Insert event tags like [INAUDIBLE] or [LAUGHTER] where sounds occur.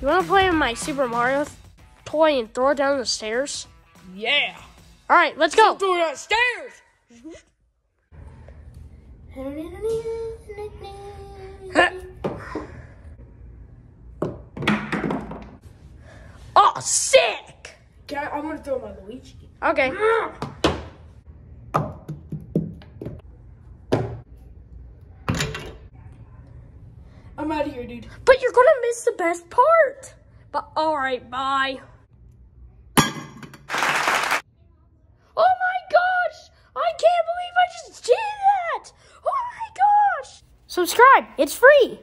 You want to play with my Super Mario toy and throw it down the stairs? Yeah. All right, let's go. Throw it downstairs. [LAUGHS] oh, sick. Okay, I'm gonna throw my Luigi. Okay. Ah! I'm out of here, dude. But you're gonna miss the best part. But all right, bye. Oh my gosh! I can't believe I just did that! Oh my gosh! Subscribe, it's free.